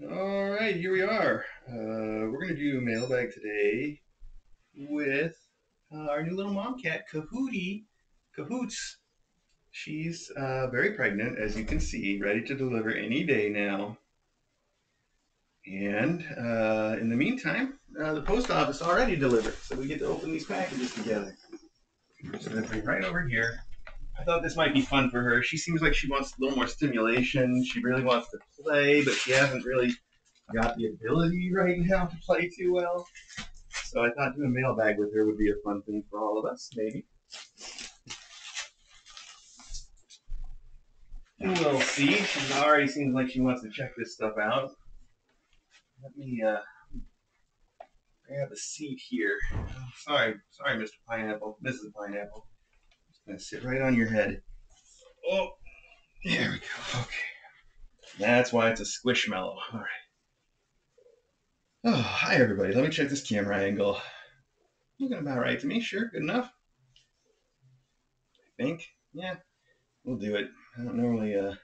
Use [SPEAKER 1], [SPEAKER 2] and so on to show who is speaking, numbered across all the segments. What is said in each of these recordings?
[SPEAKER 1] All right, here we are. Uh, we're going to do mailbag today with uh, our new little mom cat, Kahootie, Cahoots. She's uh, very pregnant, as you can see, ready to deliver any day now. And uh, in the meantime, uh, the post office already delivered, so we get to open these packages together. So that's right over here. I thought this might be fun for her. She seems like she wants a little more stimulation. She really wants to play, but she hasn't really got the ability right now to play too well. So I thought doing mailbag with her would be a fun thing for all of us, maybe. We'll see. She already seems like she wants to check this stuff out. Let me uh, grab a seat here. Oh, sorry, sorry, Mr. Pineapple, Mrs. Pineapple. Gonna sit right on your head. Oh, there we go. Okay. That's why it's a squishmallow. All right. Oh, hi everybody. Let me check this camera angle. Looking about right to me. Sure, good enough. I think. Yeah, we'll do it. I don't normally uh,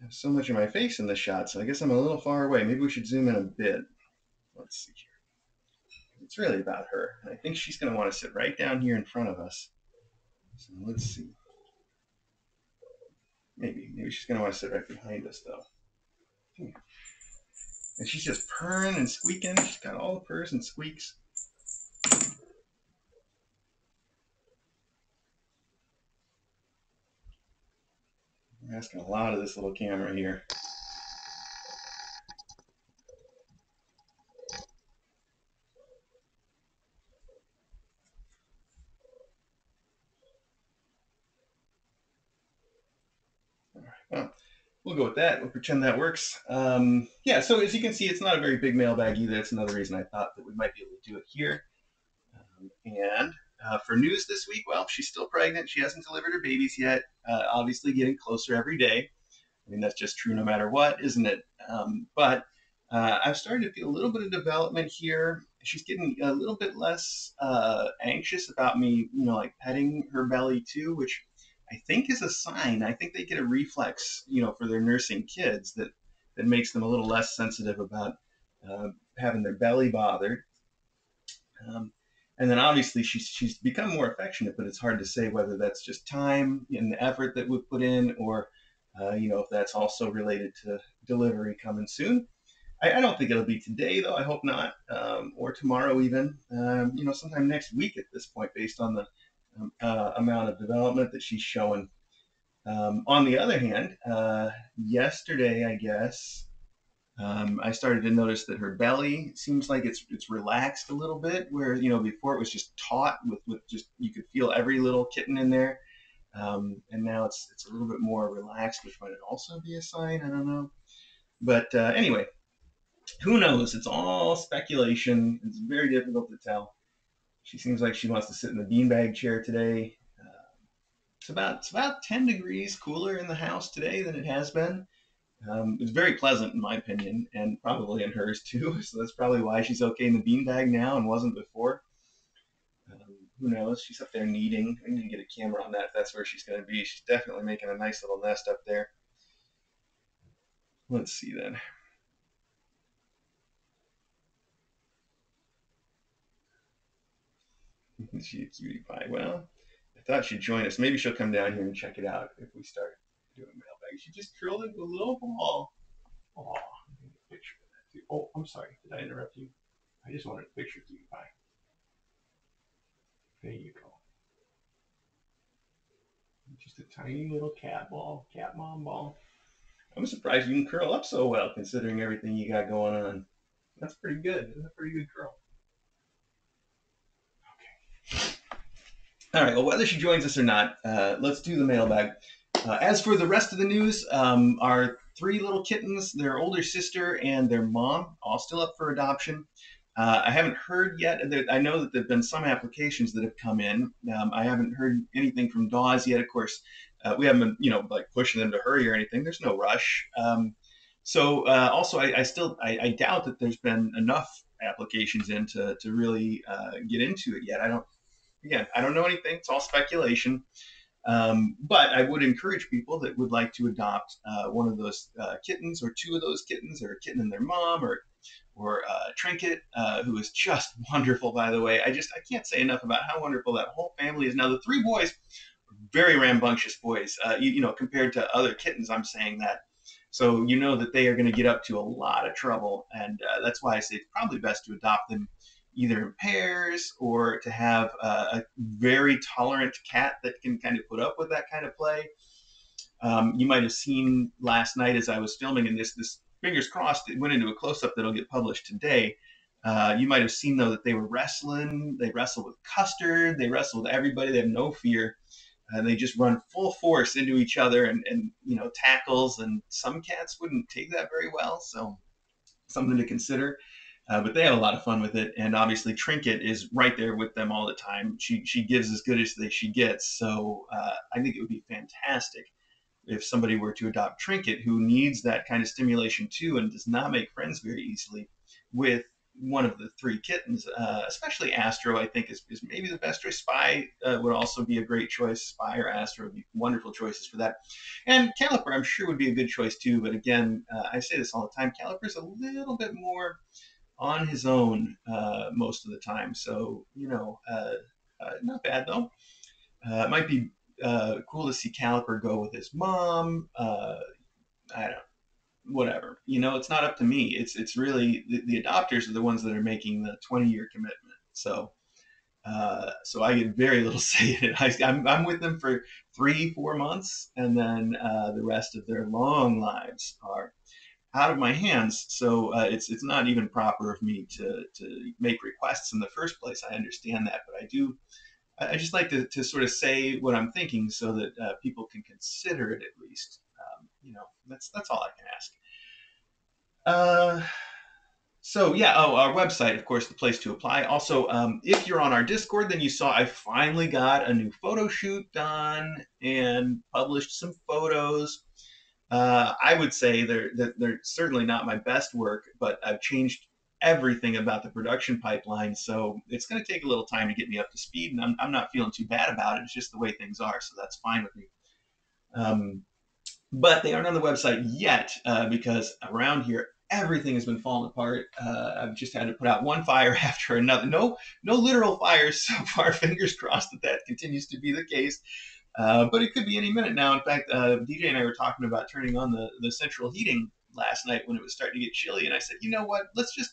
[SPEAKER 1] have so much of my face in the shot, so I guess I'm a little far away. Maybe we should zoom in a bit. Let's see. It's really about her. I think she's going to want to sit right down here in front of us. So let's see. Maybe. Maybe she's going to want to sit right behind us, though. Hmm. And she's just purring and squeaking. She's got all the purrs and squeaks. I'm asking a lot of this little camera here. All right, well, we'll go with that. We'll pretend that works. Um, yeah, so as you can see, it's not a very big mailbag either. That's another reason I thought that we might be able to do it here. Um, and uh, for news this week, well, she's still pregnant. She hasn't delivered her babies yet. Uh, obviously, getting closer every day. I mean, that's just true no matter what, isn't it? Um, but uh, I've started to feel a little bit of development here. She's getting a little bit less uh, anxious about me, you know, like petting her belly too, which I think is a sign. I think they get a reflex, you know, for their nursing kids that that makes them a little less sensitive about uh, having their belly bothered. Um, and then obviously she's she's become more affectionate, but it's hard to say whether that's just time and the effort that we put in, or uh, you know if that's also related to delivery coming soon. I, I, don't think it'll be today though. I hope not, um, or tomorrow even. Um, you know, sometime next week at this point, based on the uh, amount of development that she's showing. Um, on the other hand, uh, yesterday I guess um, I started to notice that her belly seems like it's it's relaxed a little bit, where you know before it was just taut with with just you could feel every little kitten in there, um, and now it's it's a little bit more relaxed, which might also be a sign. I don't know, but uh, anyway, who knows? It's all speculation. It's very difficult to tell. She seems like she wants to sit in the beanbag chair today. Uh, it's about it's about 10 degrees cooler in the house today than it has been. Um, it's very pleasant in my opinion, and probably in hers too. So that's probably why she's okay in the beanbag now and wasn't before. Um, who knows? She's up there kneading. I need to get a camera on that if that's where she's going to be. She's definitely making a nice little nest up there. Let's see then. she a pie. Well, I thought she'd join us. Maybe she'll come down here and check it out if we start doing mailbag. She just curled into a little ball. Oh, a picture of that too. Oh, I'm sorry. Did I interrupt you? I just wanted a picture of cutie pie. There you go. Just a tiny little cat ball, cat mom ball. I'm surprised you can curl up so well considering everything you got going on. That's pretty good. That's a pretty good curl. All right. Well, whether she joins us or not, uh, let's do the mailbag. Uh, as for the rest of the news, um, our three little kittens, their older sister and their mom, all still up for adoption. Uh, I haven't heard yet. I know that there've been some applications that have come in. Um, I haven't heard anything from Dawes yet. Of course, uh, we haven't been, you know, like pushing them to hurry or anything. There's no rush. Um, so uh, also, I, I still I, I, doubt that there's been enough applications in to, to really uh, get into it yet. I don't again, I don't know anything. It's all speculation. Um, but I would encourage people that would like to adopt uh, one of those uh, kittens or two of those kittens or a kitten and their mom or or uh, Trinket, uh, who is just wonderful, by the way. I just I can't say enough about how wonderful that whole family is. Now the three boys, very rambunctious boys. Uh, you, you know, compared to other kittens, I'm saying that. So you know that they are going to get up to a lot of trouble, and uh, that's why I say it's probably best to adopt them either in pairs or to have a very tolerant cat that can kind of put up with that kind of play. Um, you might have seen last night as I was filming, and this this fingers crossed it went into a close up that'll get published today. Uh, you might have seen though that they were wrestling. They wrestle with Custard. They wrestle with everybody. They have no fear. And they just run full force into each other and, and you know tackles. And some cats wouldn't take that very well, so something to consider. Uh, but they had a lot of fun with it, and obviously Trinket is right there with them all the time. She she gives as good as they, she gets, so uh, I think it would be fantastic if somebody were to adopt Trinket, who needs that kind of stimulation too, and does not make friends very easily with one of the three kittens, uh, especially Astro, I think is, is maybe the best choice. Spy uh, would also be a great choice. Spy or Astro would be wonderful choices for that. And Caliper, I'm sure, would be a good choice too. But again, uh, I say this all the time Caliper's a little bit more on his own uh, most of the time. So, you know, uh, uh, not bad though. it might be uh, cool to see Caliper go with his mom. Uh, I don't, whatever. You know, it's not up to me. It's it's really the, the adopters are the ones that are making the 20 year commitment. So. Uh, so I get very little say in it. I, I'm, I'm with them for three, four months, and then uh, the rest of their long lives are out of my hands. So uh, it's it's not even proper of me to to make requests in the first place. I understand that, but I do I just like to, to sort of say what I'm thinking so that uh, people can consider it at least. Um, you know, that's that's all I can ask. Uh, so yeah, oh, our website, of course, the place to apply. Also, um, if you're on our Discord, then you saw I finally got a new photo shoot done and published some photos. Uh, I would say they're they're certainly not my best work, but I've changed everything about the production pipeline. So it's going to take a little time to get me up to speed, and I'm, I'm not feeling too bad about it. It's just the way things are, so that's fine with me. Um, but they aren't on the website yet uh, because around here everything has been falling apart. Uh, I've just had to put out one fire after another. No, no literal fires so far. Fingers crossed that that continues to be the case. Uh, but it could be any minute now. In fact, uh, DJ and I were talking about turning on the, the central heating last night when it was starting to get chilly, and I said, you know what? Let's just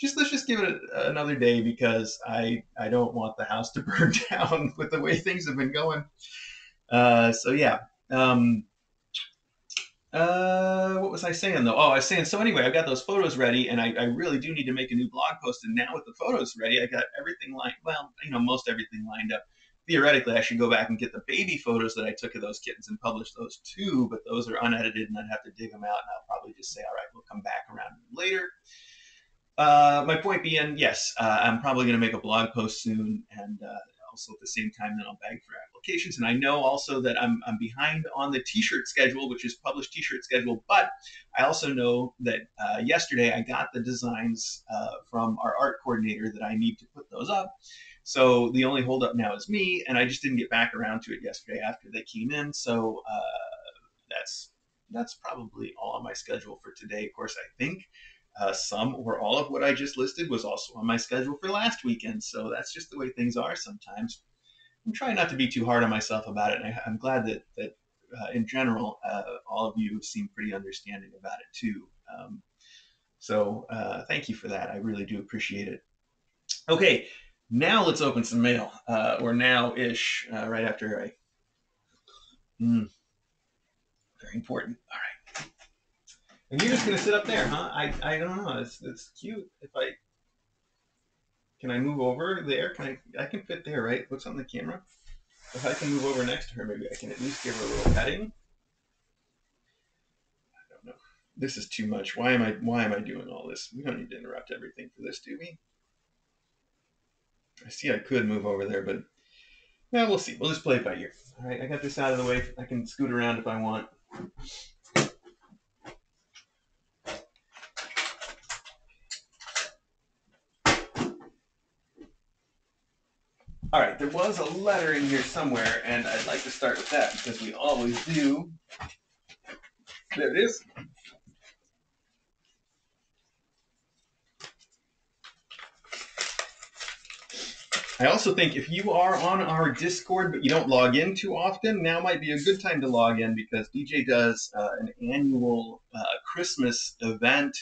[SPEAKER 1] just let's just give it a, another day because I I don't want the house to burn down with the way things have been going. Uh, so yeah. Um, uh, what was I saying though? Oh, I was saying so. Anyway, I've got those photos ready, and I, I really do need to make a new blog post. And now with the photos ready, I got everything lined. Well, you know, most everything lined up. Theoretically, I should go back and get the baby photos that I took of those kittens and publish those too. But those are unedited, and I'd have to dig them out. And I'll probably just say, all right, we'll come back around later. Uh, my point being, yes, uh, I'm probably going to make a blog post soon, and uh, also at the same time, then I'll bag for applications. And I know also that I'm, I'm behind on the T-shirt schedule, which is published T-shirt schedule. But I also know that uh, yesterday I got the designs uh, from our art coordinator that I need to put those up. So the only holdup now is me, and I just didn't get back around to it yesterday after they came in. So that's that's probably all on my schedule for today. Of course, I think uh, some or all of what I just listed was also on my schedule for last weekend. So that's just the way things are sometimes. I'm trying not to be too hard on myself about it. And I, am glad that, that uh, in general, uh, all of you seem pretty understanding about it too. Um, so uh, thank you for that. I really do appreciate it. Okay, now let's open some mail, uh, or now-ish, uh, right after I. Mm, very important. All right. And you're just gonna sit up there, huh? I, I don't know. It's, it's cute. If I can I move over there? Can I? I can fit there, right? What's on the camera? If I can move over next to her, maybe I can at least give her a little petting. I don't know. This is too much. Why am I? Why am I doing all this? We don't need to interrupt everything for this, do we? I see I could move over there, but yeah, we'll see. We'll just play it by ear. All right, I got this out of the way. I can scoot around if I want. All right, there was a letter in here somewhere, and I'd like to start with that because we always do. There it is. I also think if you are on our Discord but you don't log in too often, now might be a good time to log in because DJ does uh, an annual uh, Christmas event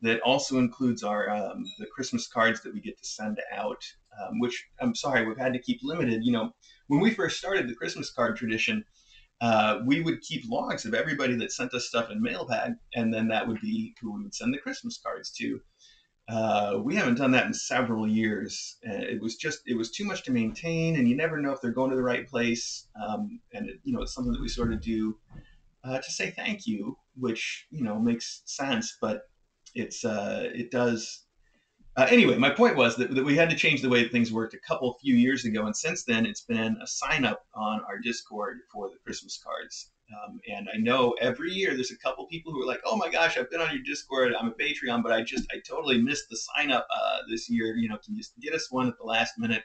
[SPEAKER 1] that also includes our um, the Christmas cards that we get to send out. Um, which I'm sorry we've had to keep limited. You know, when we first started the Christmas card tradition, uh, we would keep logs of everybody that sent us stuff in mailbag, and then that would be who we would send the Christmas cards to. Uh, we haven't done that in several years. Uh, it was just it was too much to maintain, and you never know if they're going to the right place. Um, and it, you know, it's something that we sort of do uh, to say thank you, which you know makes sense, but it's uh, it does. Uh, anyway, my point was that, that we had to change the way that things worked a couple few years ago, and since then it's been a sign up on our Discord for the Christmas cards. Um, and I know every year there's a couple people who are like, "Oh my gosh, I've been on your Discord. I'm a Patreon, but I just I totally missed the sign up uh, this year. You know, can you just get us one at the last minute?"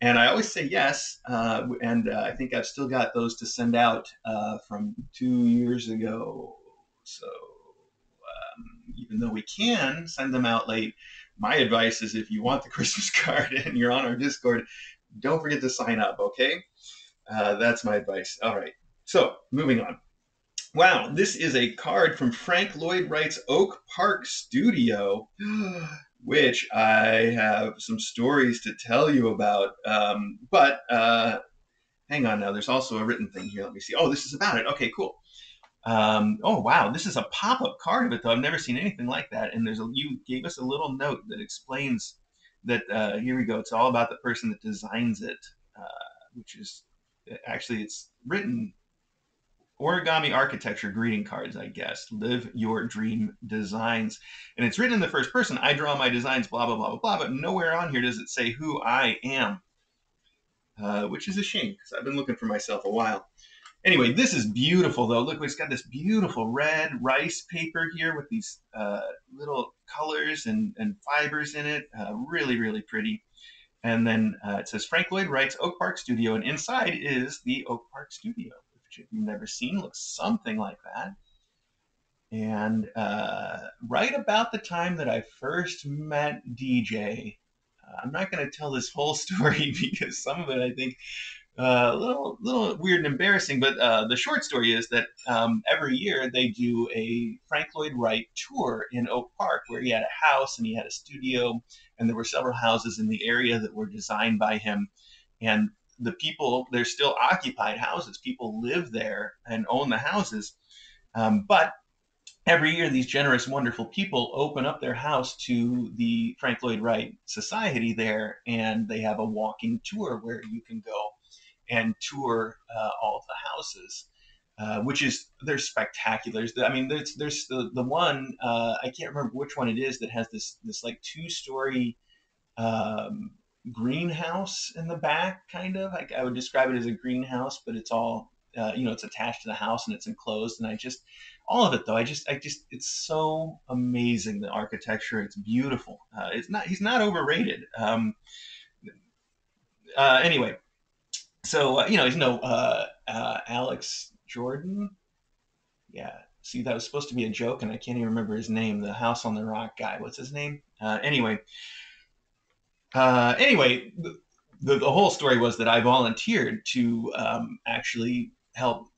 [SPEAKER 1] And I always say yes, uh, and uh, I think I've still got those to send out uh, from two years ago. So um, even though we can send them out late, my advice is if you want the Christmas card and you're on our Discord, don't forget to sign up. Okay, uh, that's my advice. All right. So, moving on. Wow, this is a card from Frank Lloyd Wright's Oak Park Studio, which I have some stories to tell you about. Um, but uh, hang on now, there's also a written thing here. Let me see. Oh, this is about it. Okay, cool. Um, oh wow, this is a pop-up card of it though. I've never seen anything like that. And there's a you gave us a little note that explains that. Uh, here we go. It's all about the person that designs it, uh, which is actually it's written origami architecture greeting cards, I guess. Live your dream designs. And it's written in the first person. I draw my designs, blah, blah, blah, blah, blah. But nowhere on here does it say who I am, uh, which is a shame because I've been looking for myself a while. Anyway, this is beautiful though. Look, it's got this beautiful red rice paper here with these uh, little colors and, and fibers in it. Uh, really, really pretty. And then uh, it says Frank Lloyd Wright's Oak Park Studio, and inside is the Oak Park Studio if you've never seen looks something like that. And uh, right about the time that I first met DJ, uh, I'm not going to tell this whole story because some of it I think uh, a little little weird and embarrassing. But uh, the short story is that um, every year they do a Frank Lloyd Wright tour in Oak Park, where he had a house and he had a studio, and there were several houses in the area that were designed by him. And the people they're still occupied houses people live there and own the houses um, but every year these generous wonderful people open up their house to the frank lloyd wright society there and they have a walking tour where you can go and tour uh, all of the houses uh, which is they're spectacular. I mean, there's there's the the one uh, I can't remember which one it is that has this this like two story um, greenhouse in the back, kind of. I, I would describe it as a greenhouse, but it's all uh, you know, it's attached to the house and it's enclosed. And I just, all of it though, I just, I just, it's so amazing the architecture. It's beautiful. Uh, it's not, he's not overrated. Um, uh, anyway, so uh, you know, he's no uh, uh, Alex Jordan. Yeah, see, that was supposed to be a joke, and I can't even remember his name. The House on the Rock guy. What's his name? anyway, uh, anyway, the, the, whole story was that I volunteered to um, actually help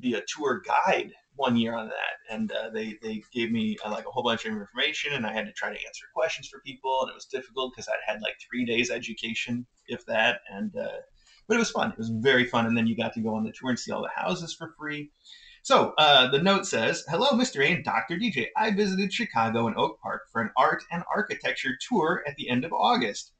[SPEAKER 1] be a tour guide one year on that, and uh, they they gave me uh, like a whole bunch of information, and I had to try to answer questions for people, and it was difficult because I'd had like three days education, if that, and uh, but it was fun. It was very fun, and then you got to go on the tour and see all the houses for free. So uh, the note says, "Hello, Mr. A and Dr. DJ. I visited Chicago and Oak Park for an art and architecture tour at the end of August.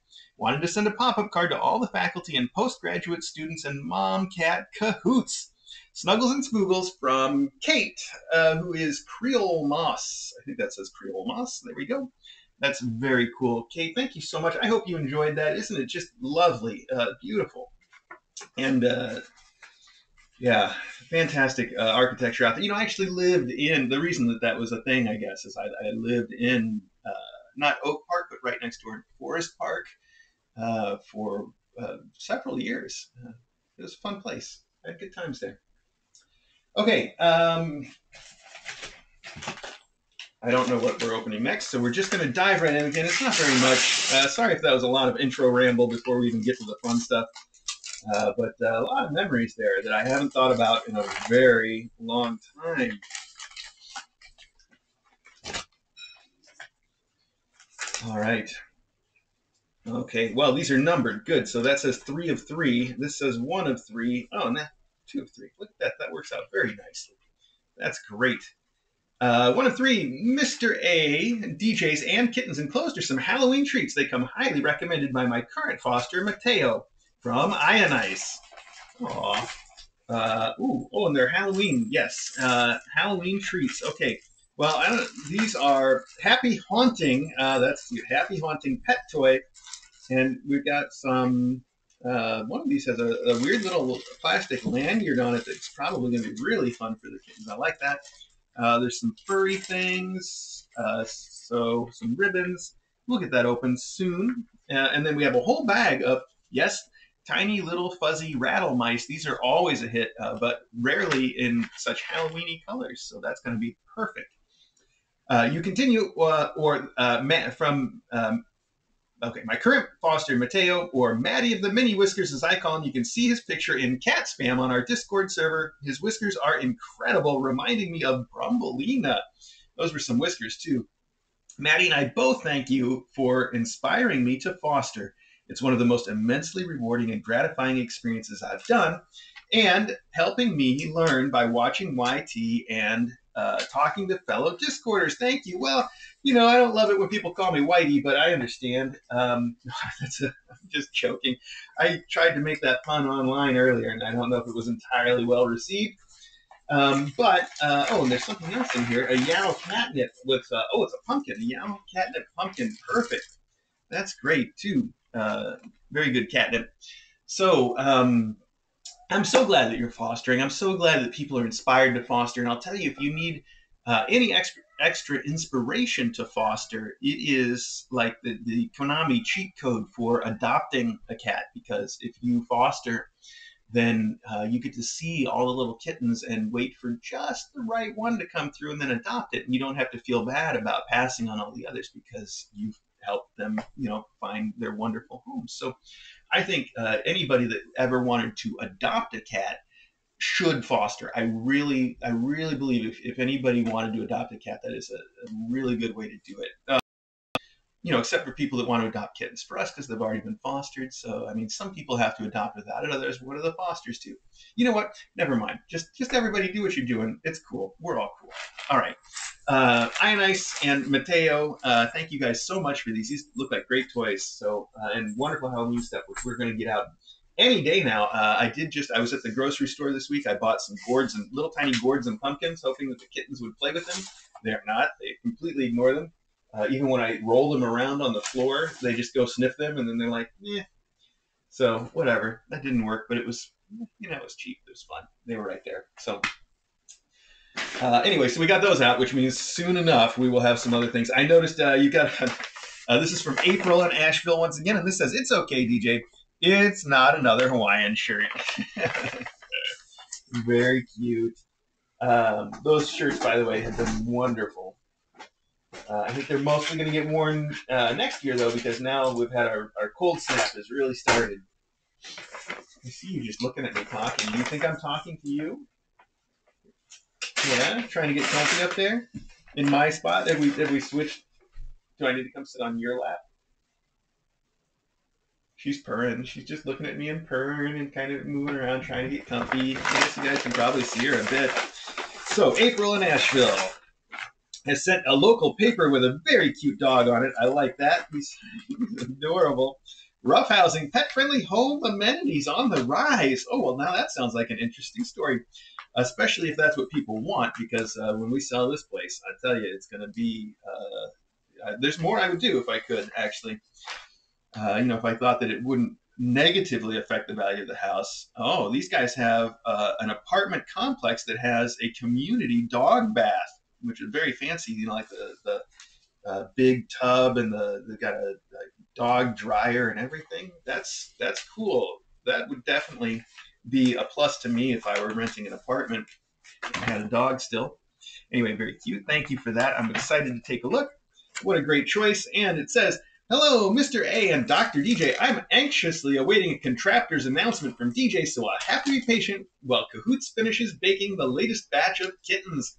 [SPEAKER 1] Wanted to send a pop up card to all the faculty and postgraduate students and mom cat cahoots. Snuggles and Spoogles from Kate, uh, who is Creole Moss. I think that says Creole Moss. There we go. That's very cool. Kate, thank you so much. I hope you enjoyed that. Isn't it just lovely? Uh, beautiful. And uh, yeah, fantastic uh, architecture out there. You know, I actually lived in, the reason that that was a thing, I guess, is I, I lived in uh, not Oak Park, but right next door in Forest Park uh, for uh, several years. Uh, it was a fun place. I had good times there. Okay. Um, I don't know what we're opening next, so we're just going to dive right in again. It's not very much. Uh, sorry if that was a lot of intro ramble before we even get to the fun stuff. Uh, but uh, a lot of memories there that I haven't thought about in a very long time. All right. Okay, well, these are numbered. Good. So that says three of three. This says one of three. Oh, nah, two of three. Look at that. That works out very nicely. That's great. Uh, one of three, Mr. A, DJs and kittens enclosed are some Halloween treats. They come highly recommended by my current foster, Mateo, from Ionice. Aw. Uh, ooh, oh, and they're Halloween. Yes, uh, Halloween treats. Okay. Well, these are Happy Haunting. Uh, that's the Happy Haunting pet toy and we've got some. Uh, one of these has a, a, weird little plastic lanyard on it that's probably going to be really fun for the kids. I like that. Uh, there's some furry things, uh, so some ribbons. We'll get that open soon. Uh, and then we have a whole bag of, yes, tiny little fuzzy rattle mice. These are always a hit, uh, but rarely in such Halloweeny colors. So that's going to be perfect. Uh, you continue, or from um, Okay, my current foster, Mateo, or Matty of the Mini Whiskers, as I call him, you can see his picture in cat spam on our Discord server. His whiskers are incredible, reminding me of Brumbleina. Those were some whiskers, too. Maddie and I both thank you for inspiring me to foster. It's one of the most immensely rewarding and gratifying experiences I've done, and helping me learn by watching YT and uh, talking to fellow Discorders. Thank you. Well, you know, I don't love it when people call me Whitey, but I understand. Um, that's a, I'm just joking. I tried to make that pun online earlier, and I don't know if it was entirely well received. Um, but uh, oh, and there's something else in here: a Yeowww catnip with uh, oh, it's a pumpkin, a catnip pumpkin. Perfect. That's great too. Uh, very good catnip. So um, I'm so glad that you're fostering. I'm so glad that people are inspired to foster. And I'll tell you, if you need uh, any extra extra inspiration to foster, it is like the, the Konami cheat code for adopting a cat. Because if you foster, then uh, you get to see all the little kittens and wait for just the right one to come through and then adopt it. And you don't have to feel bad about passing on all the others because you've helped them, you know, find their wonderful homes. So I think uh, anybody that ever wanted to adopt a cat should foster. I really, I really believe if, if anybody wanted to adopt a cat, that is a, a really good way to do it. Uh, you know, except for people that want to adopt kittens. For us, because they've already been fostered. So, I mean, some people have to adopt without it. Others, what do the fosters do? You know what? Never mind. Just, just everybody do what you're doing. It's cool. We're all cool. All right. Uh, Ionice and Mateo, uh, thank you guys so much for these. These look like great toys. So, uh, and wonderful Halloween stuff, which we're going to get out any day now. Uh, I did just, I was at the grocery store this week. I bought some gourds and little tiny gourds and pumpkins, hoping that the kittens would play with them. They're not. They completely ignore them. Uh, even when I roll them around on the floor, they just go sniff them, and then they're like, "Yeah." So whatever. That didn't work, but it was, you know, it was cheap. It was fun. They were right there. So uh, anyway, so we got those out, which means soon enough we will have some other things. I noticed uh, you got. Uh, this is from April in Asheville once again, and this says, "It's okay, DJ. It's not another Hawaiian shirt." Very cute. Um, those shirts, by the way, have been wonderful. Uh, I think they're mostly going to get worn uh, next year, though, because now we've had our, our cold snap has really started. I see you just looking at me talking. Do you think I'm talking to you? Yeah, trying to get comfy up there in my spot. Have we have we switched? Do I need to come sit on your lap? She's purring. She's just looking at me and purring and kind of moving around, trying to get comfy. I guess you guys can probably see her a bit. So April in Asheville has sent a local paper with a very cute dog on it. I like that. He's, he's adorable. Roughhousing pet friendly home amenities on the rise. Oh, well, now that sounds like an interesting story, especially if that's what people want, because uh, when we sell this place, I tell you, it's going to be, uh, uh, there's more I would do if I could, actually. Uh, you know, if I thought that it wouldn't negatively affect the value of the house. Oh, these guys have uh, an apartment complex that has a community dog bath which is very fancy. You know, like the the uh, big tub and the they got a, a, dog dryer and everything. That's that's cool. That would definitely be a plus to me if I were renting an apartment and had a dog still. Anyway, very cute. Thank you for that. I'm excited to take a look. What a great choice. And it says, Hello, Mr. A and Dr. DJ. I'm anxiously awaiting a contractor's announcement from DJ, so I'll have to be patient while Cahoots finishes baking the latest batch of kittens.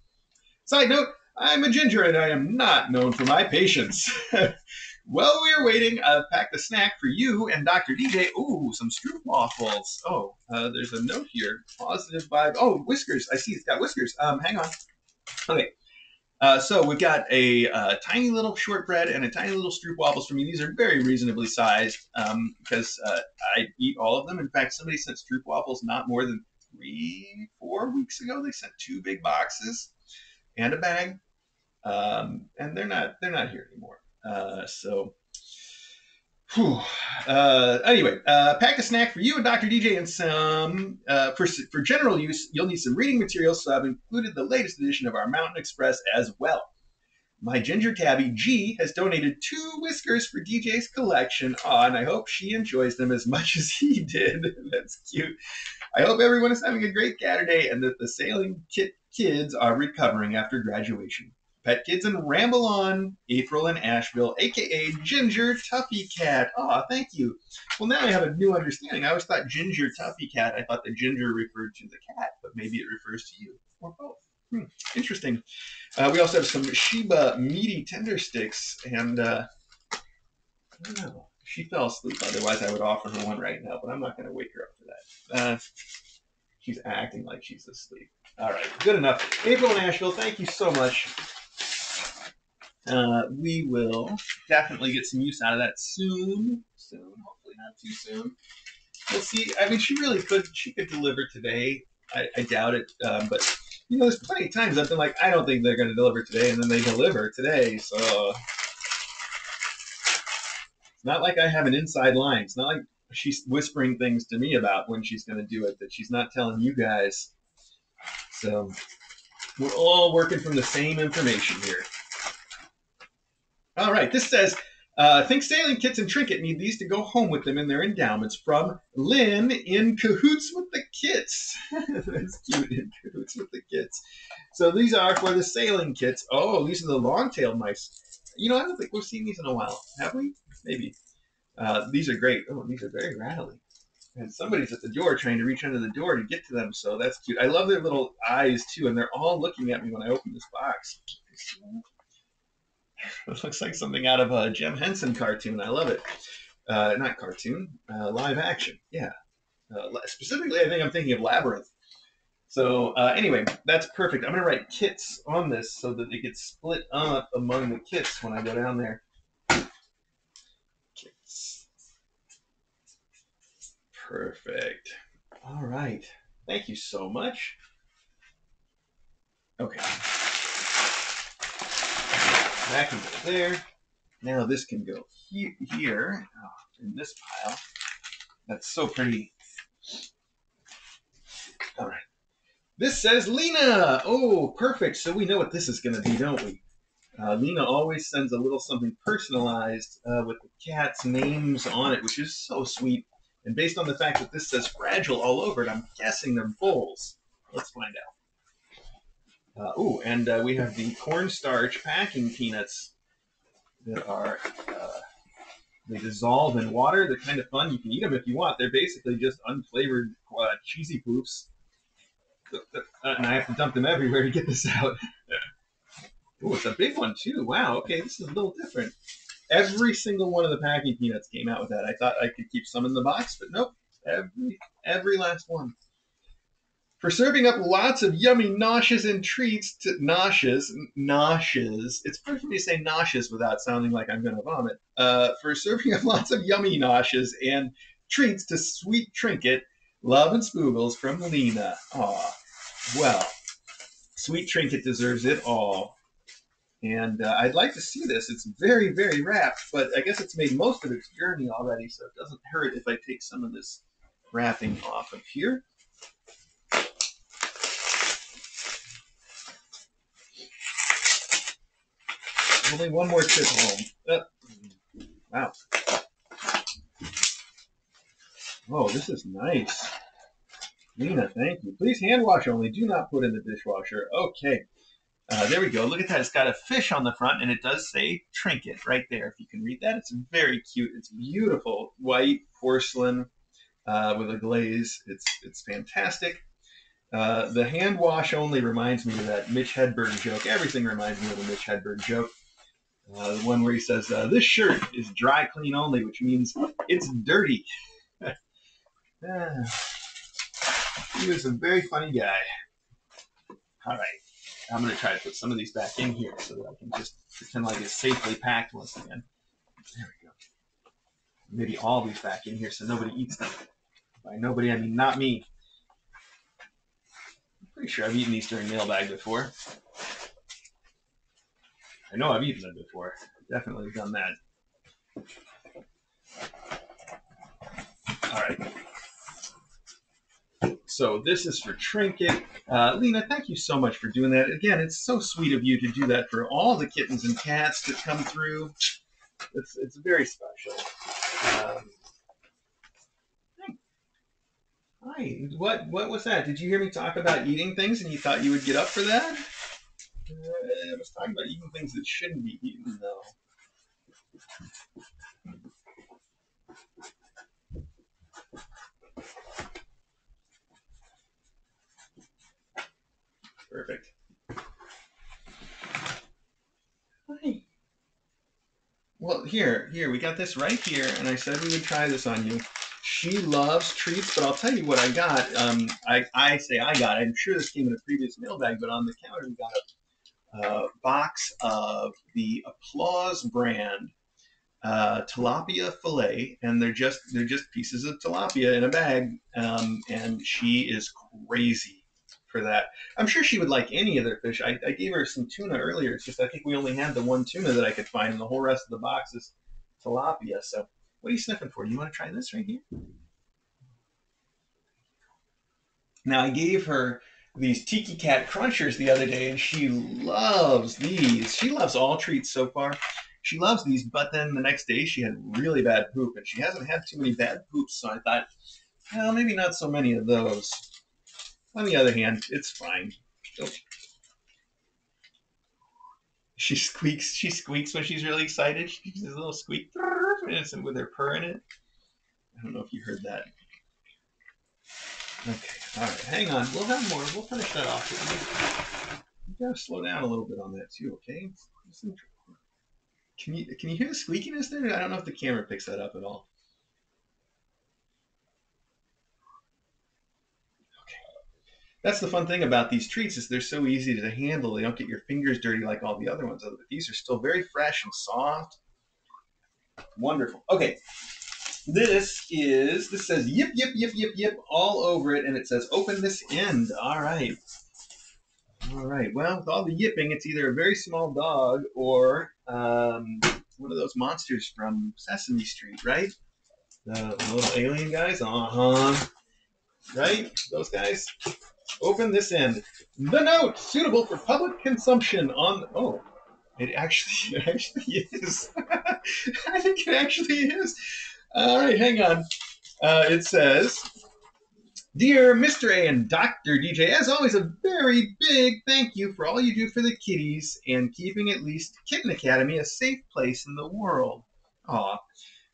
[SPEAKER 1] Side note, I'm a ginger and I am not known for my patience. While we are waiting, I've packed a snack for you and Dr. DJ. Ooh, some stroop waffles. Oh, uh, there's a note here. Positive vibe. Oh, whiskers. I see it's got whiskers. Um, hang on. Okay. Uh, so we've got a uh, tiny little shortbread and a tiny little stroop waffles for me. These are very reasonably sized um, because uh, I eat all of them. In fact, somebody sent stroop waffles not more than three, four weeks ago. They sent two big boxes and a bag, um, and they're not they're not here anymore. Uh, so, whew. Uh, anyway, uh, packed a snack for you and Dr. DJ and some, uh, for, for general use, you'll need some reading materials, so I've included the latest edition of our Mountain Express as well. My ginger tabby G has donated two whiskers for DJ's collection. Aw, and I hope she enjoys them as much as he did. That's cute. I hope everyone is having a great Saturday and that the sailing kit kids are recovering after graduation. Pet Kids and Ramble On, April and Asheville, aka Ginger Tuffy Cat. Aw, thank you. Well, now I have a new understanding. I always thought Ginger Tuffy Cat, I thought the ginger referred to the cat, but maybe it refers to you, or both. Hmm, interesting. Uh, we also have some Sheba meaty tender sticks, and uh, know. She fell asleep. Otherwise, I would offer her one right now, but I'm not going to wake her up for that. Uh, she's acting like she's asleep. All right, good enough. April and Asheville, thank you so much. Uh, we will definitely get some use out of that soon. Soon, hopefully not too soon. We'll see. I mean, she really could. She could deliver today. I, I doubt it. Um, but you know, there's plenty of times I've been like, I don't think they're going to deliver today, and then they deliver today. So it's not like I have an inside line. It's not like she's whispering things to me about when she's going to do it that she's not telling you guys. So we're all working from the same information here. All right, this says, uh, think sailing kits and trinket need these to go home with them in their endowments from Lynn in cahoots with the kits. That's cute, in cahoots with the kits. So these are for the sailing kits. Oh, these are the long-tailed mice. You know, I don't think we've seen these in a while. Have we? Maybe. Uh, these are great. Oh, these are very rattly. And somebody's at the door trying to reach under the door to get to them, so that's cute. I love their little eyes, too, and they're all looking at me when I open this box. It looks like something out of a Jim Henson cartoon. I love it. Uh, not cartoon, uh, live action. Yeah. Uh, specifically, I think I'm thinking of Labyrinth. So uh, anyway, that's perfect. I'm going to write kits on this so that it gets split up among the kits when I go down there. Kits. Perfect. All right. Thank you so much. Okay back into there. Now this can go he here oh, in this pile. That's so pretty. All right. This says Lena. Oh, perfect. So we know what this is going to be, don't we? Uh, Lena always sends a little something personalized uh, with the cat's names on it, which is so sweet. And based on the fact that this says fragile all over it, I'm guessing they're bowls. Let's find out. Uh, oh, and uh, we have the cornstarch packing peanuts that are uh, they dissolve in water. They're kind of fun. You can eat them if you want. They're basically just unflavored uh, cheesy poops. Uh, and I have to dump them everywhere to get this out. oh, it's a big one too. Wow. Okay, this is a little different. Every single one of the packing peanuts came out with that. I thought I could keep some in the box, but nope. Every every last one for serving up lots of yummy noshes and treats to noshes, noshes. It's hard for me to say noshes without sounding like I'm going to vomit. Uh, for serving up lots of yummy noshes and treats to sweet trinket, love and spoogles from Lena. Aw, well, sweet trinket deserves it all. And uh, I'd like to see this. It's very, very wrapped, but I guess it's made most of its journey already, so it doesn't hurt if I take some of this wrapping off of here. Only one more trip home. Uh, wow. Oh, this is nice. Lena, thank you. Please hand wash only. Do not put in the dishwasher. Okay. Uh, there we go. Look at that. It's got a fish on the front, and it does say trinket right there. If you can read that, it's very cute. It's beautiful. White porcelain uh, with a glaze. It's it's fantastic. Uh, the hand wash only reminds me of that Mitch Hedberg joke. Everything reminds me of the Mitch Hedberg joke. Uh, the one where he says, uh, "This shirt is dry clean only," which means it's dirty. Ah. he was a very funny guy. All right, I'm going to try to put some of these back in here so that I can just pretend like it's safely packed once again. There we go. Maybe all these back in here so nobody eats them. By nobody, I mean not me. I'm pretty sure I've eaten these during mailbag before. I know I've eaten them before. Definitely done that. All right. So this is for Trinket. Uh, Lena, thank you so much for doing that. Again, it's so sweet of you to do that for all the kittens and cats that come through. It's, it's very special. Um, hi, what what was that? Did you hear me talk about eating things and you thought you would get up for that? Uh, I was talking about eating things that shouldn't be eaten, though. Perfect. Hi. Well, here, here, we got this right here, and I said we would try this on you. She loves treats, but I'll tell you what I got. Um, I, I say I got. I'm sure this came in a previous mailbag, but on the counter we got a uh, box of the Applaws brand uh, tilapia fillet, and they're just they're just pieces of tilapia in a bag. Um, and she is crazy for that. I'm sure she would like any other fish. I, I gave her some tuna earlier. It's just I think we only had the one tuna that I could find, and the whole rest of the box is tilapia. So what are you sniffing for? You want to try this right here? Now I gave her these Tiki Cat Crunchers the other day, and she loves these. She loves all treats so far. She loves these, but then the next day she had really bad poop, and she hasn't had too many bad poops, so I thought, well, maybe not so many of those. On the other hand, it's fine. Oh. She squeaks. She squeaks when she's really excited. She gives a little squeak, and with her purr in it. I don't know if you heard that. Okay, all right, hang on. We'll have more. We'll finish that off. You gotta slow down a little bit on that too, okay? Can you can you hear the squeakiness there? I don't know if the camera picks that up at all. Okay. That's the fun thing about these treats is they're so easy to handle. They don't get your fingers dirty like all the other ones. These are still very fresh and soft. Wonderful. Okay. This is, this says yip, yip, yip, yip, yip all over it, and it says open this end. All right. All right. Well, with all the yipping, it's either a very small dog or um, one of those monsters from Sesame Street, right? The, little alien guys? Uh huh. Right? Those guys? Open this end. The note suitable for public consumption on. Oh, it actually, it actually is. I think it actually is. All right, hang on. Uh, it says, Dear Mr. A and Dr. DJ, as always, a very big thank you for all you do for the kitties and keeping at least Kitten Academy a safe place in the world. Aw.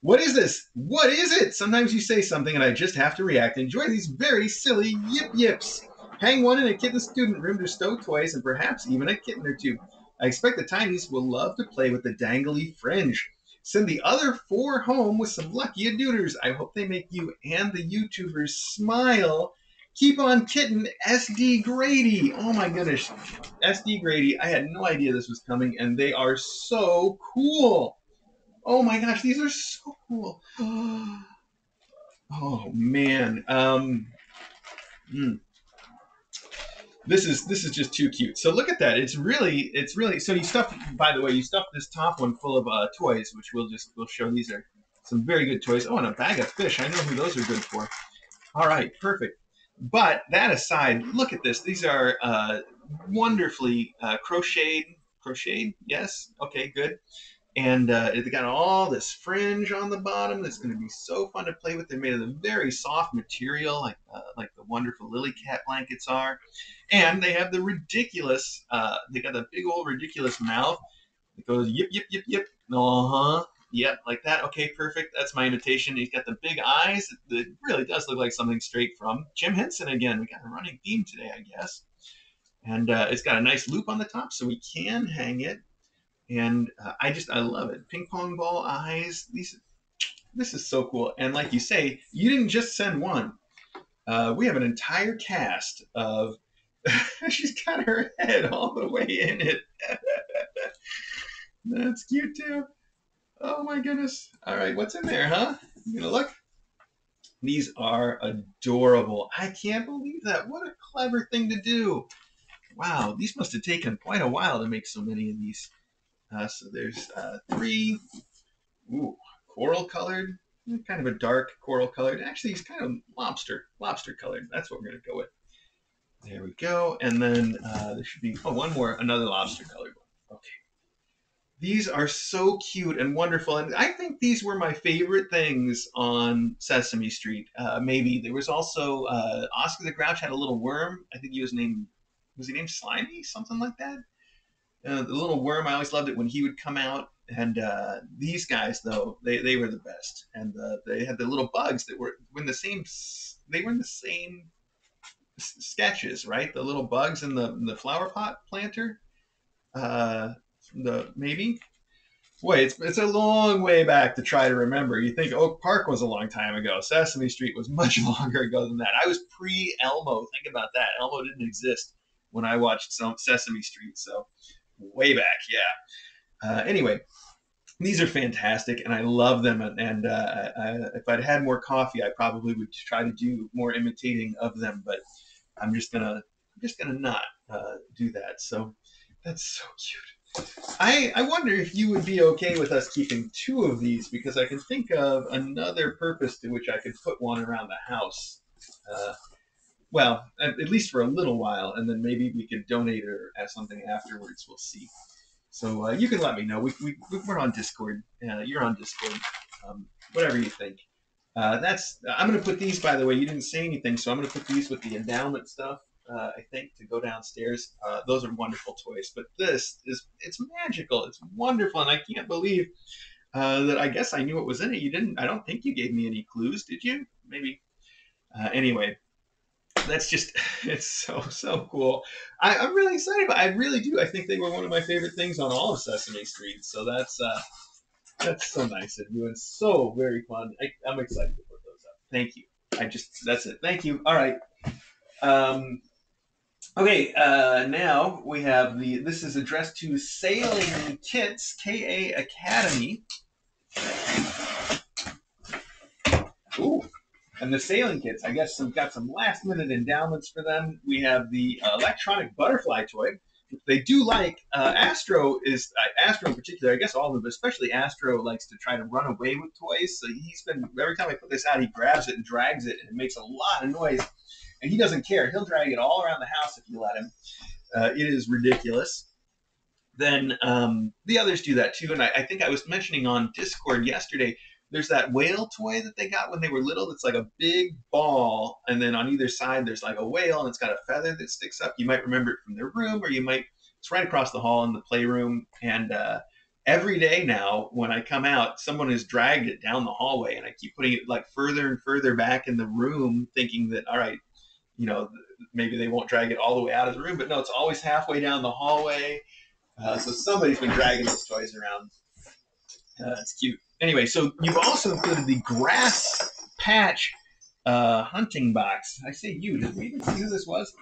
[SPEAKER 1] What is this? What is it? Sometimes you say something and I just have to react. Enjoy these very silly yip yips. Hang one in a kitten student room to stow toys and perhaps even a kitten or two. I expect the tinies will love to play with the dangly fringe. Send the other four home with some lucky aduters. I hope they make you and the YouTubers smile. Keep on kitten, SD Grady. Oh my goodness. SD Grady. I had no idea this was coming, and they are so cool. Oh my gosh, these are so cool. Oh man. Um, hmm this is this is just too cute. So look at that. It's really it's really so you stuffed by the way, you stuffed this top one full of uh, toys, which we'll just we'll show these are some very good toys. Oh, and a bag of fish. I know who those are good for. All right, perfect. But that aside, look at this. These are uh, wonderfully uh, crocheted. Crocheted, yes. Okay, good. And uh, it got all this fringe on the bottom that's going to be so fun to play with. They're made of a very soft material, like uh, like the wonderful lily cat blankets are. And they have the ridiculous, uh, they got the big old ridiculous mouth. It goes yip, yip, yip, yip. Uh huh. Yep, like that. Okay, perfect. That's my imitation. He's got the big eyes. It really does look like something straight from Jim Henson again. We got a running theme today, I guess. And uh, it's got a nice loop on the top, so we can hang it. And uh, I just, I love it. Ping pong ball eyes. These, this is so cool. And like you say, you didn't just send one. Uh, we have an entire cast of. she's got her head all the way in it. That's cute too. Oh my goodness. All right, what's in there, huh? You gonna look? These are adorable. I can't believe that. What a clever thing to do. Wow, these must have taken quite a while to make so many of these. Uh, so there's uh, three. Ooh, coral colored. Kind of a dark coral colored. Actually, he's kind of lobster, lobster colored. That's what we're gonna go with. There we go. And then uh, there should be oh one more, another lobster colored one. Okay. These are so cute and wonderful, and I think these were my favorite things on Sesame Street. Uh, maybe there was also uh, Oscar the Grouch had a little worm. I think he was named was he named Slimy, something like that. Uh, the little worm, I always loved it when he would come out. And uh, these guys, though, they, they were the best. And uh, they had the little bugs that were in the same. They were in the same sketches, right? The little bugs in the in the flower pot planter. Uh, the maybe. Boy, it's it's a long way back to try to remember. You think Oak Park was a long time ago. Sesame Street was much longer ago than that. I was pre Elmo. Think about that. Elmo didn't exist when I watched some Sesame Street, so way back, yeah. Uh, anyway, these are fantastic, and I love them. And, uh, I, if I'd had more coffee, I probably would try to do more imitating of them. But I'm just gonna, I'm just gonna not uh, do that. So that's so cute. I, I wonder if you would be okay with us keeping two of these because I can think of another purpose to which I could put one around the house. Well, at, at, least for a little while, and then maybe we could donate or as something afterwards. We'll see. So uh, you can let me know. We, we, we're on Discord. Uh, you're on Discord. Um, whatever you think. Uh, that's. I'm going to put these. By the way, you didn't say anything, so I'm going to put these with the endowment stuff uh, I think, to go downstairs. Uh, those are wonderful toys. But this is it's magical. It's wonderful, and I can't believe uh, that. I guess I knew what was in it. You didn't. I don't think you gave me any clues, did you? Maybe. Anyway, that's just it's so so cool. I, am really excited, but I really do. I think they were one of my favorite things on all of Sesame Street. So that's uh, that's so nice of you and so very fun. I, I'm excited to put those up. Thank you. I just that's it. Thank you. All right. Um, Okay, uh, now we have the. This is addressed to Sailing Kits KA Academy. Ooh, and the sailing kits. I guess we've got some last minute endowments for them. We have the uh, electronic butterfly toy. They do like uh, Astro is uh, Astro in particular. I guess all of them, but especially Astro likes to try to run away with toys. So he's been every time I put this out, he grabs it and drags it, and it makes a lot of noise and he doesn't care. He'll drag it all around the house if you let him. Uh, it is ridiculous. Then um, the others do that too. And I, I, think I was mentioning on Discord yesterday. There's that whale toy that they got when they were little. It's like a big ball, and then on either side there's like a whale, and it's got a feather that sticks up. You might remember it from their room, or you might it's right across the hall in the playroom. And uh, every day now, when I come out, someone has dragged it down the hallway, and I keep putting it like further and further back in the room, thinking that all right, you know, maybe they won't drag it all the way out of the room, but no, it's always halfway down the hallway. Uh, so somebody's been dragging those toys around. Uh, it's cute. Anyway, so you've also included the grass patch uh, hunting box. I say you. Did we even see who this was?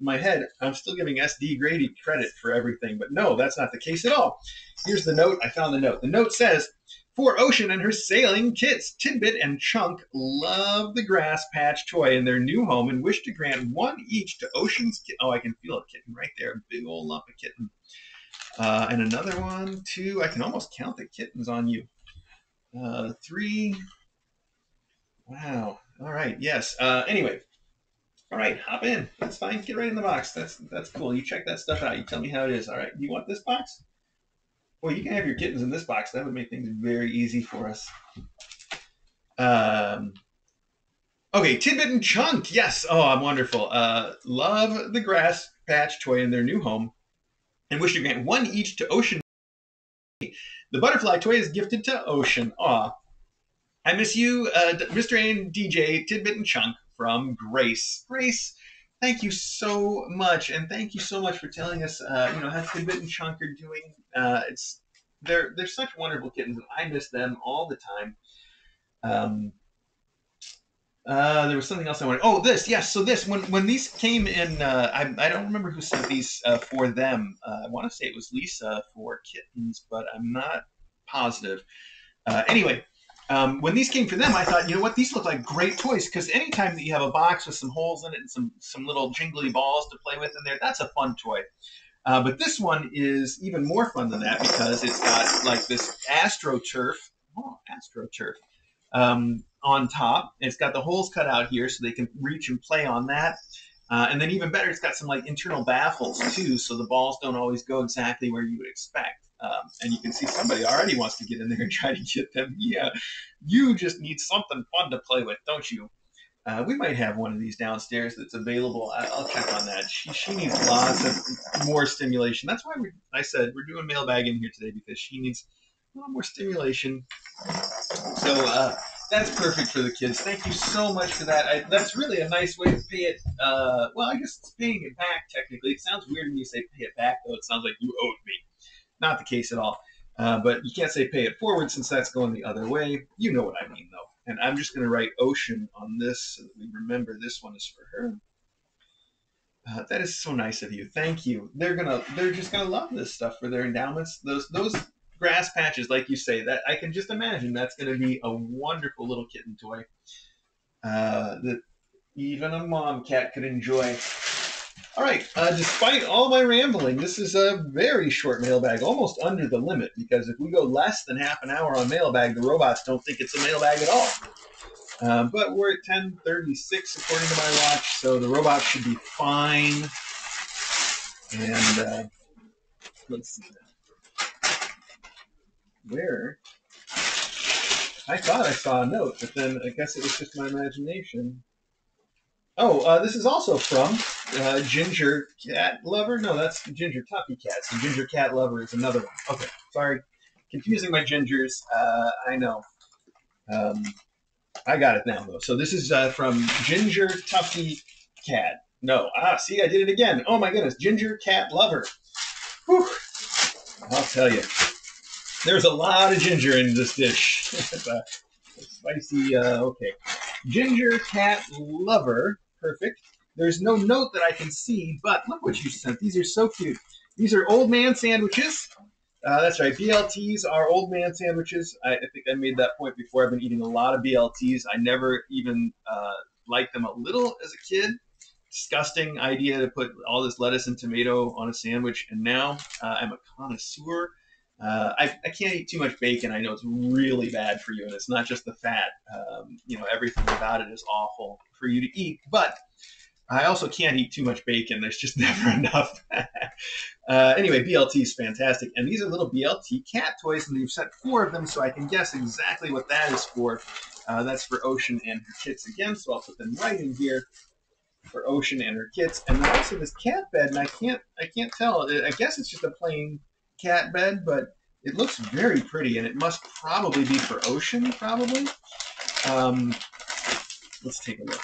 [SPEAKER 1] In my head, I'm still giving SD Grady credit for everything, but no, that's not the case at all. Here's the note. I found the note. The note says, for Ocean and her sailing kits, Tidbit and Chunk love the grass patch toy in their new home and wish to grant one each to Ocean's kitten. Oh, I can feel a kitten right there. A big old lump of kitten. Uh, and another one, two. I can almost count the kittens on you. Uh, three. Wow. All right. Yes. Uh, anyway. All right. Hop in. That's fine. Get right in the box. That's that's cool. You check that stuff out. You tell me how it is. All right. You want this box? Well, you can have your kittens in this box. That would make things very easy for us. Um, okay, Tidbit and Chunk. Yes. Oh, I'm wonderful. Uh, love the grass patch toy in their new home and wish to grant one each to Ocean. The butterfly toy is gifted to Ocean. Aw. I miss you, uh, Mr. and DJ, Tidbit and Chunk from Grace. Grace, thank you so much, and thank you so much for telling us, uh, you know, how Tidbit and Chunk are doing. Uh, it's they're they're such wonderful kittens, and I miss them all the time. Um, uh, there was something else I wanted. Oh, this, yes. So this, when when these came in, uh, I, I don't remember who sent these uh, for them. Uh, I want to say it was Lisa for kittens, but I'm not positive. Uh, anyway, um, when these came for them, I thought, you know what, these look like great toys because anytime that you have a box with some holes in it and some some little jingly balls to play with in there, that's a fun toy. But this one is even more fun than that because it's got like this astroturf. Oh, astroturf um, on top. It's got the holes cut out here so they can reach and play on that. Uh, and then even better, it's got some like internal baffles too, so the balls don't always go exactly where you would expect. Um, and you can see somebody already wants to get in there and try to get them. Yeah, you just need something fun to play with, don't you? Uh, we might have one of these downstairs that's available. I, will check on that. She, she needs lots of more stimulation. That's why we, I said we're doing mailbag in here today because she needs a little more stimulation. So uh, that's perfect for the kids. Thank you so much for that. I, that's really a nice way to pay it. Uh, well, I guess it's paying it back technically. It sounds weird when you say pay it back, though. It sounds like you owed me. Not the case at all. Uh, but you can't say pay it forward since that's going the other way. You know what I mean, though. And I'm just going to write ocean on this so that we remember this one is for her. Uh, that is so nice of you. Thank you. They're gonna, they're just gonna love this stuff for their endowments. Those, those grass patches, like you say, that I can just imagine that's going to be a wonderful little kitten toy uh, that even a mom cat could enjoy. All right, uh, despite all my rambling, this is a very short mailbag, almost under the limit, because if we go less than half an hour on mailbag, the robots don't think it's a mailbag at all. Uh, but we're at 10:36 according to my watch, so the robots should be fine. And uh, let's see where I thought I saw a note, but then I guess it was just my imagination. Oh, uh, this is also from uh, Ginger Cat Lover. No, that's Ginger Tuffy Cat. Ginger Cat Lover is another one. Okay, sorry, confusing my gingers. Uh, I know. Um, I got it now though. So this is uh, from Ginger Tuffy Cat. No, ah, see, I did it again. Oh my goodness, Ginger Cat Lover. Whew. I'll tell you. There's a lot of ginger in this dish. spicy, uh, okay. Ginger cat lover, perfect. There's no note that I can see, but look what you sent. These are so cute. These are old man sandwiches. Uh, that's right. BLTs are old man sandwiches. I, I, think I made that point before. I've been eating a lot of BLTs. I never even uh, liked them a little as a kid. Disgusting idea to put all this lettuce and tomato on a sandwich. And now uh, I'm a connoisseur uh, I, I can't eat too much bacon. I know it's really bad for you, and it's not just the fat. Um, you know, everything about it is awful for you to eat. But I also can't eat too much bacon. There's just never enough. uh, anyway, BLT is fantastic, and these are little BLT cat toys, and you've set four of them, so I can guess exactly what that is for. Uh, that's for Ocean and her kits again, so I'll put them right in here for Ocean and her kits. And then also this cat bed, and I can't I can't tell. I guess it's just a plain cat bed, but it looks very pretty, and it must probably be for ocean, probably. Um, let's take a look.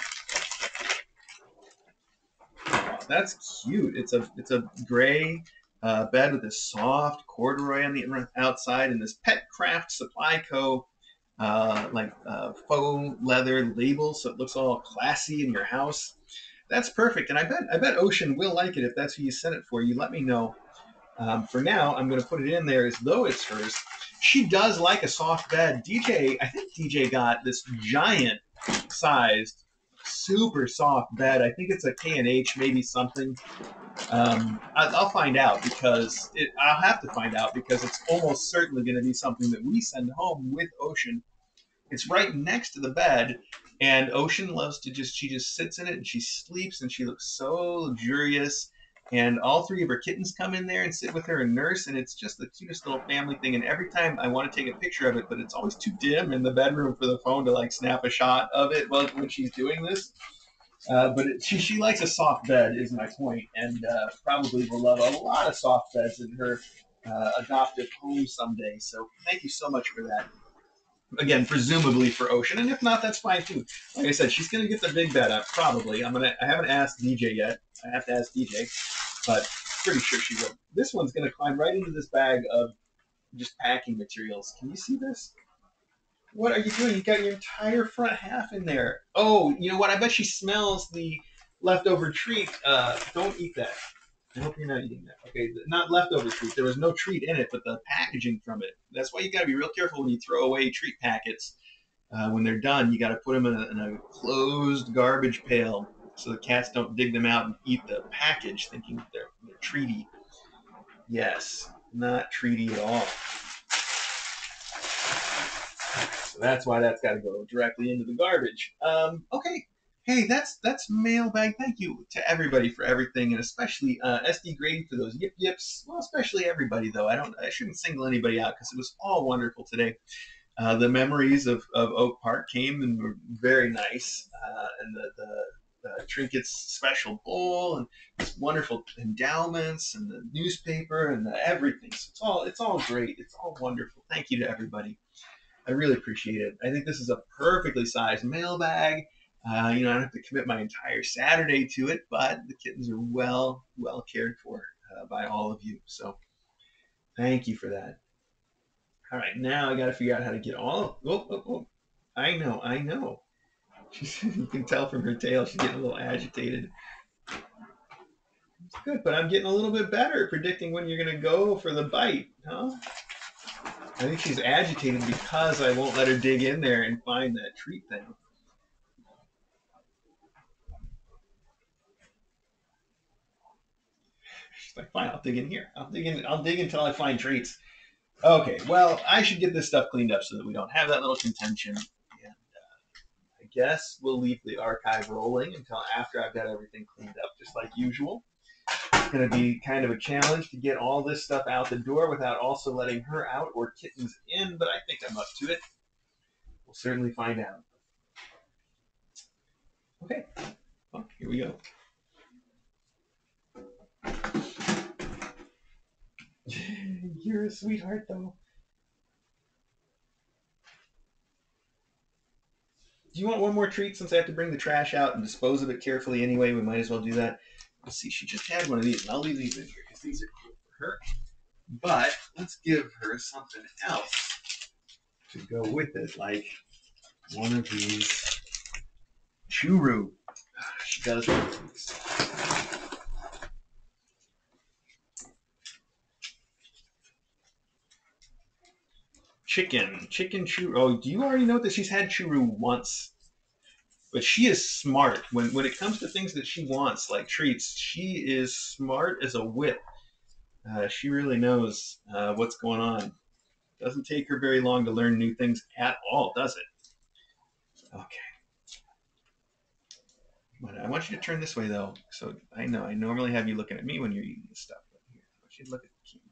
[SPEAKER 1] that's cute. It's a it's a gray uh, bed with this soft corduroy on the outside, and this Pet Craft Supply Co. Uh, like uh, faux leather label, so it looks all classy in your house. That's perfect, and I bet I bet Ocean will like it if that's who you sent it for. You let me know. Um, for now, I'm going to put it in there as though it's hers. She does like a soft bed. DJ, I think DJ got this giant sized, super soft bed. I think it's a K&H, maybe something. Um, I, will find out because it, I'll have to find out because it's almost certainly going to be something that we send home with Ocean. It's right next to the bed, and Ocean loves to just she just sits in it and she sleeps and she looks so luxurious and all three of her kittens come in there and sit with her and nurse, and it's just the cutest little family thing. And every time I want to take a picture of it, but it's always too dim in the bedroom for the phone to like snap a shot of it while when she's doing this. Uh, but it, she she likes a soft bed, is my point, and uh, probably will love a lot of soft beds in her uh, adoptive home someday. So thank you so much for that. Again, presumably for Ocean, and if not, that's fine too. Like I said, she's gonna get the big bed up probably. I'm gonna. I haven't asked DJ yet. I have to ask DJ, but pretty sure she will. This one's gonna climb right into this bag of just packing materials. Can you see this? What are you doing? You got your entire front half in there. Oh, you know what? I bet she smells the leftover treat. Uh, don't eat that. I hope you're not eating that. Okay, not leftover treat. There was no treat in it, but the packaging from it. That's why you got to be real careful when you throw away treat packets. Uh, when they're done, you got to put them in a, in a closed garbage pail so the cats don't dig them out and eat the package, thinking they're, they're treaty. Yes, not treaty at all. So that's why that's got to go directly into the garbage. Um, okay, hey, that's that's mailbag. Thank you to everybody for everything, and especially uh, SD Grady for those yip yips. Well, especially everybody though. I don't, I shouldn't single anybody out because it was all wonderful today. Uh, the memories of, of Oak Park came and were very nice, uh, and the, the trinkets special bowl and this wonderful endowments and the newspaper and the everything. So it's all it's all great. It's all wonderful. Thank you to everybody. I really appreciate it. I think this is a perfectly sized mailbag. Uh, you know, I don't have to commit my entire Saturday to it, but the kittens are well, well cared for uh, by all of you. So thank you for that. All right, now I got to figure out how to get all. Oh, oh, oh. I know, I know. you can tell from her tail she's getting a little agitated. It's good, but I'm getting a little bit better at predicting when you're going to go for the bite, huh? I think she's agitated because I won't let her dig in there and find that treat thing. Like, fine, I'll dig in here. I'll dig in. I'll dig until I find treats. Okay, well, I should get this stuff cleaned up so that we don't have that little contention. And uh, I guess we'll leave the archive rolling until after I've got everything cleaned up, just like usual. It's going to be kind of a challenge to get all this stuff out the door without also letting her out or kittens in, but I think I'm up to it. We'll certainly find out. Okay, well, here we go. You're a sweetheart, though. Do you want one more treat since I have to bring the trash out and dispose of it carefully anyway? We might as well do that. Let's see, she just had one of these, and I'll leave these in here because these are cool for her. But let's give her something else to go with it, like one of these churu. Ah, she does love these. Chicken, chicken churu. Oh, do you already know that she's had churu once? But she is smart when when it comes to things that she wants, like treats. She is smart as a whip. Uh, she really knows uh, what's going on. Doesn't take her very long to learn new things at all, does it? Okay. But I want you to turn this way though, so I know I normally have you looking at me when you're eating this stuff. But here, I want you to look at the camera.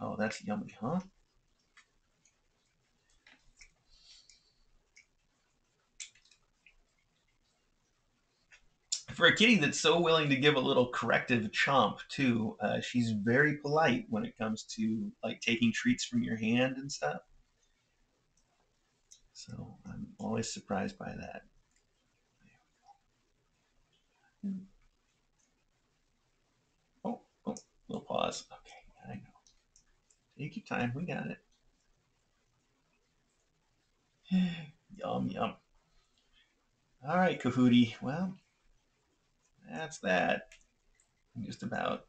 [SPEAKER 1] Oh that's yummy, huh? for a kitty that's so willing to give a little corrective chomp too, uh, she's very polite when it comes to like taking treats from your hand and stuff. So I'm always surprised by that. Oh, oh, little pause. Okay. Take your time. We got it. yum, yum. All right, Kahootie. Well, that's that. Just about.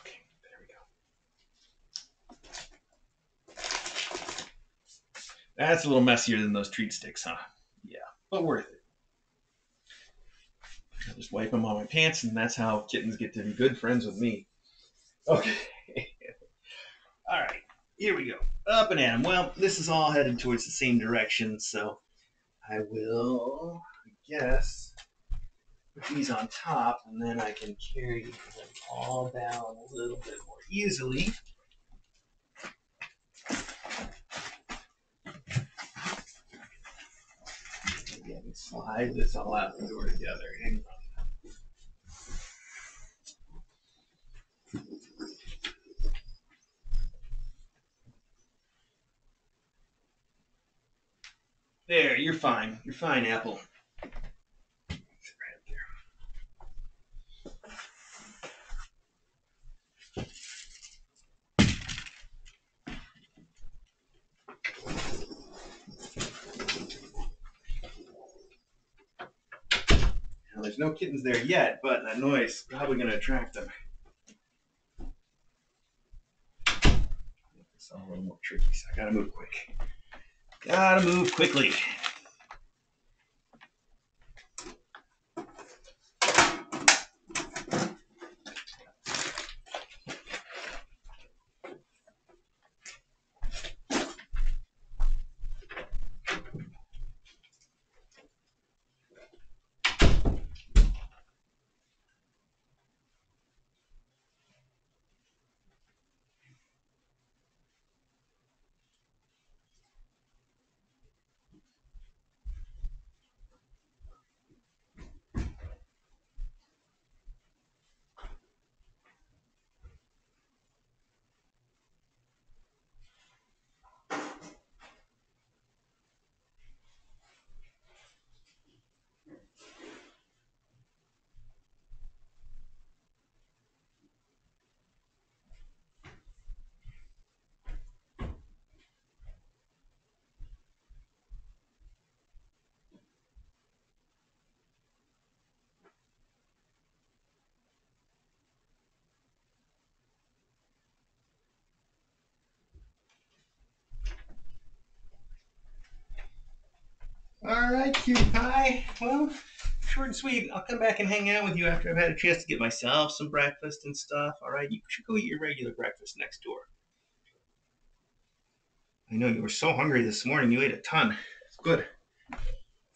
[SPEAKER 1] Okay, there we go. That's a little messier than those treat sticks, huh? Yeah, but worth it. I'll just wipe them on my pants, and that's how kittens get to be good friends with me. Okay. All right. here we go. Up and at 'em. Well, this is all headed towards the same direction, so I will, I guess, put these on top, and then I can carry them all down a little bit more easily. I slide this all out the door together. There, you're fine. You're fine, Apple. There's no kittens there yet, but that noise is probably going to attract them. It's all a little more tricky, so I gotta move quick. Gotta move quickly. All right, cutie pie. Well, short and sweet. I'll come back and hang out with you after I've had a chance to get myself some breakfast and stuff. All right, you should go eat your regular breakfast next door. I know you were so hungry this morning. You ate a ton. It's good.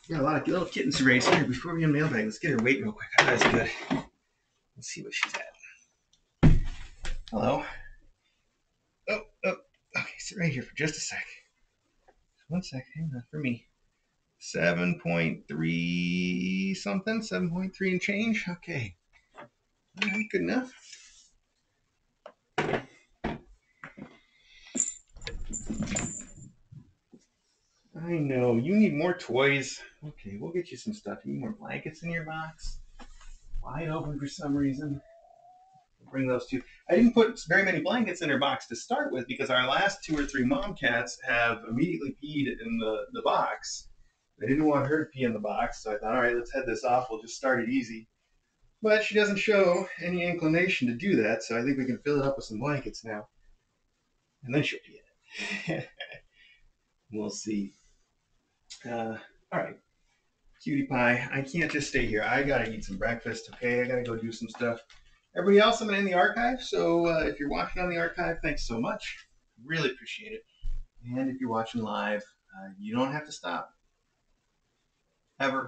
[SPEAKER 1] Got a lot of little kittens to raise here. Before we get mailbag, let's get her weight real quick. That's good. Let's see what she's at. Hello. Oh, oh. Okay, sit right here for just a sec. One sec. Hang on for me. 7.3 something, 7.3 and change. Okay. All right, good enough. I know, you need more toys. Okay, we'll get you some stuff. You need more blankets in your box. Wide open for some reason. We'll bring those two. I didn't put very many blankets in her box to start with because our last two or three mom cats have immediately peed in the, the box. I didn't want her to pee in the box, so I thought, all right, let's head this off. We'll just start it easy. But she doesn't show any inclination to do that, so I think we can fill it up with some blankets now. And then she'll pee in it. we'll see. Uh, all right, cutie pie. I can't just stay here. I gotta eat some breakfast. Okay, I gotta go do some stuff. Everybody else, I'm in the archive. So uh, if you're watching on the archive, thanks so much. Really appreciate it. And if you're watching live, uh, you don't have to stop ever.